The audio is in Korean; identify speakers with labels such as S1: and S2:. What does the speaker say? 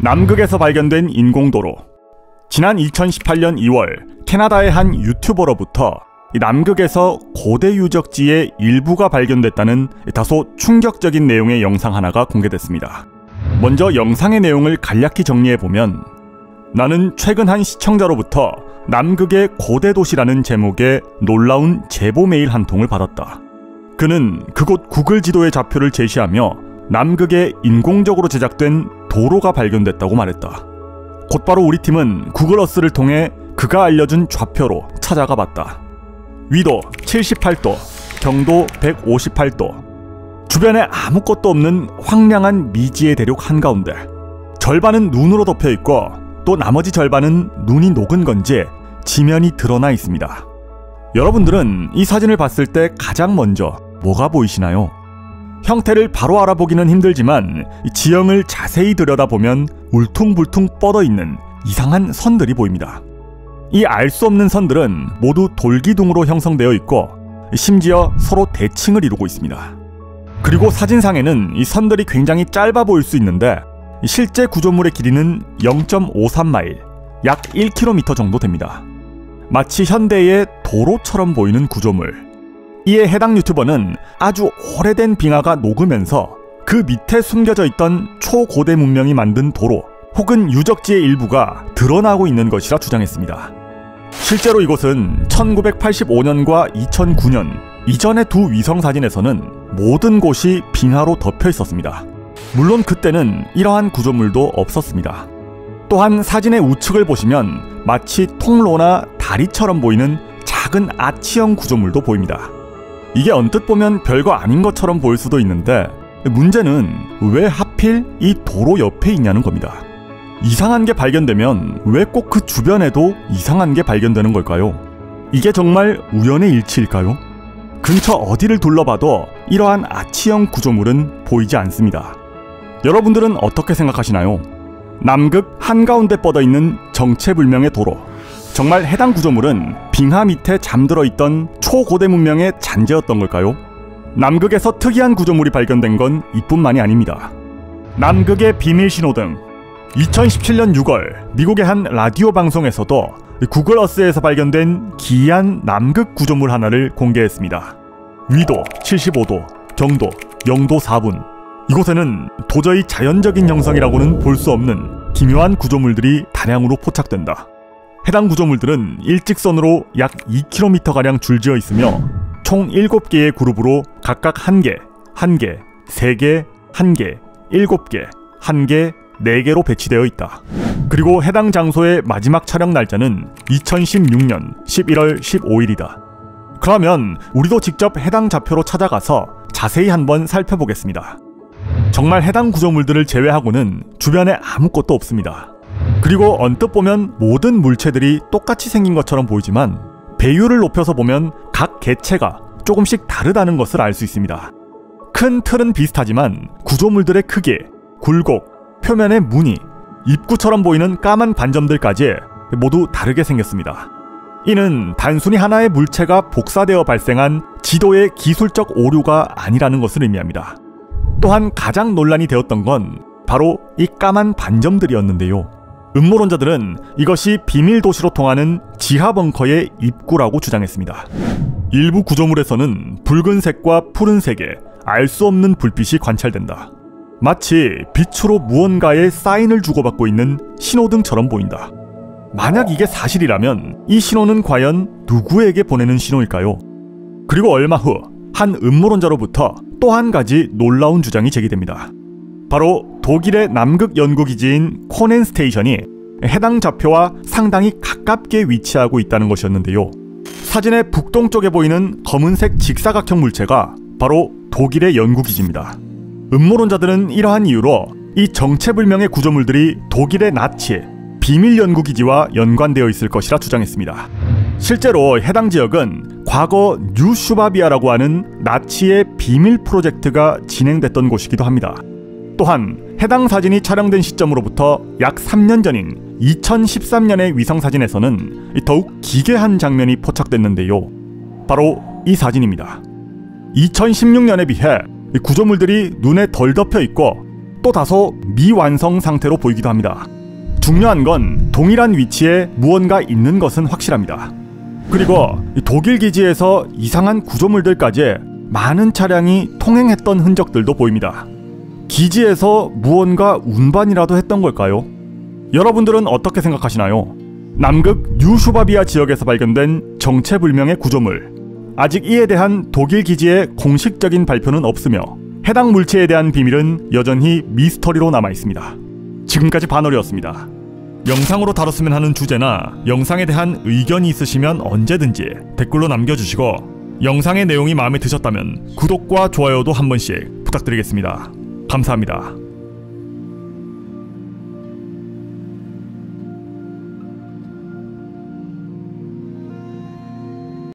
S1: 남극에서 발견된 인공도로. 지난 2018년 2월 캐나다의 한 유튜버로부터 남극에서 고대 유적지의 일부가 발견됐다는 다소 충격적인 내용의 영상 하나가 공개됐습니다. 먼저 영상의 내용을 간략히 정리해보면 나는 최근 한 시청자로부터 남극의 고대 도시라는 제목의 놀라운 제보 메일 한 통을 받았다. 그는 그곳 구글 지도의 좌표를 제시하며 남극에 인공적으로 제작된 도로가 발견됐다고 말했다. 곧바로 우리 팀은 구글어스를 통해 그가 알려준 좌표로 찾아가 봤다. 위도 78도, 경도 158도. 주변에 아무것도 없는 황량한 미지의 대륙 한가운데 절반은 눈으로 덮여 있고 또 나머지 절반은 눈이 녹은 건지 지면이 드러나 있습니다. 여러분들은 이 사진을 봤을 때 가장 먼저 뭐가 보이시나요? 형태를 바로 알아보기는 힘들지만 지형을 자세히 들여다보면 울퉁불퉁 뻗어 있는 이상한 선들이 보입니다. 이 알 수 없는 선들은 모두 돌기둥으로 형성되어 있고 심지어 서로 대칭을 이루고 있습니다. 그리고 사진상에는 이 선들이 굉장히 짧아 보일 수 있는데 실제 구조물의 길이는 0.53마일, 약 1km 정도 됩니다. 마치 현대의 도로처럼 보이는 구조물. 이에 해당 유튜버는 아주 오래된 빙하가 녹으면서 그 밑에 숨겨져 있던 초고대 문명이 만든 도로 혹은 유적지의 일부가 드러나고 있는 것이라 주장했습니다. 실제로 이곳은 1985년과 2009년 이전의 두 위성 사진에서는 모든 곳이 빙하로 덮여 있었습니다. 물론 그때는 이러한 구조물도 없었습니다. 또한 사진의 우측을 보시면 마치 통로나 다리처럼 보이는 작은 아치형 구조물도 보입니다. 이게 언뜻 보면 별거 아닌 것처럼 보일 수도 있는데 문제는 왜 하필 이 도로 옆에 있냐는 겁니다. 이상한 게 발견되면 왜 꼭 그 주변에도 이상한 게 발견되는 걸까요? 이게 정말 우연의 일치일까요? 근처 어디를 둘러봐도 이러한 아치형 구조물은 보이지 않습니다. 여러분들은 어떻게 생각하시나요? 남극 한가운데 뻗어 있는 정체불명의 도로. 정말 해당 구조물은 빙하 밑에 잠들어 있던 초고대 문명의 잔재였던 걸까요? 남극에서 특이한 구조물이 발견된 건 이뿐만이 아닙니다. 남극의 비밀 신호등. 2017년 6월 미국의 한 라디오 방송에서도 구글 어스에서 발견된 기이한 남극 구조물 하나를 공개했습니다. 위도 75도, 경도 0도 4분. 이곳에는 도저히 자연적인 형성이라고는 볼 수 없는 기묘한 구조물들이 다량으로 포착된다. 해당 구조물들은 일직선으로 약 2km가량 줄지어 있으며 총 7개의 그룹으로 각각 1개, 1개, 3개, 1개, 7개, 1개, 4개로 배치되어 있다. 그리고 해당 장소의 마지막 촬영 날짜는 2016년 11월 15일이다. 그러면 우리도 직접 해당 좌표로 찾아가서 자세히 한번 살펴보겠습니다. 정말 해당 구조물들을 제외하고는 주변에 아무것도 없습니다. 그리고 언뜻 보면 모든 물체들이 똑같이 생긴 것처럼 보이지만 배율을 높여서 보면 각 개체가 조금씩 다르다는 것을 알 수 있습니다. 큰 틀은 비슷하지만 구조물들의 크기, 굴곡, 표면의 무늬, 입구처럼 보이는 까만 반점들까지 모두 다르게 생겼습니다. 이는 단순히 하나의 물체가 복사되어 발생한 지도의 기술적 오류가 아니라는 것을 의미합니다. 또한 가장 논란이 되었던 건 바로 이 까만 반점들이었는데요. 음모론자들은 이것이 비밀 도시로 통하는 지하 벙커의 입구라고 주장했습니다. 일부 구조물에서는 붉은색과 푸른색의 알 수 없는 불빛이 관찰된다. 마치 빛으로 무언가의 사인을 주고받고 있는 신호등처럼 보인다. 만약 이게 사실이라면 이 신호는 과연 누구에게 보내는 신호일까요? 그리고 얼마 후 한 음모론자로부터 또 한 가지 놀라운 주장이 제기됩니다. 바로 독일의 남극 연구기지인 코넨 스테이션이 해당 좌표와 상당히 가깝게 위치하고 있다는 것이었는데요. 사진의 북동쪽에 보이는 검은색 직사각형 물체가 바로 독일의 연구기지입니다. 음모론자들은 이러한 이유로 이 정체불명의 구조물들이 독일의 나치 비밀 연구기지와 연관되어 있을 것이라 주장했습니다. 실제로 해당 지역은 과거 뉴슈바비아라고 하는 나치의 비밀 프로젝트가 진행됐던 곳이기도 합니다. 또한 해당 사진이 촬영된 시점으로부터 약 3년 전인 2013년의 위성 사진에서는 더욱 기괴한 장면이 포착됐는데요. 바로 이 사진입니다. 2016년에 비해 구조물들이 눈에 덜 덮여 있고 또 다소 미완성 상태로 보이기도 합니다. 중요한 건 동일한 위치에 무언가 있는 것은 확실합니다. 그리고 독일 기지에서 이상한 구조물들까지 많은 차량이 통행했던 흔적들도 보입니다. 기지에서 무언가 운반이라도 했던 걸까요? 여러분들은 어떻게 생각하시나요? 남극 뉴슈바비아 지역에서 발견된 정체불명의 구조물. 아직 이에 대한 독일 기지의 공식적인 발표는 없으며 해당 물체에 대한 비밀은 여전히 미스터리로 남아 있습니다. 지금까지 바널이었습니다. 영상으로 다뤘으면 하는 주제나 영상에 대한 의견이 있으시면 언제든지 댓글로 남겨주시고 영상의 내용이 마음에 드셨다면 구독과 좋아요도 한 번씩 부탁드리겠습니다. 감사합니다.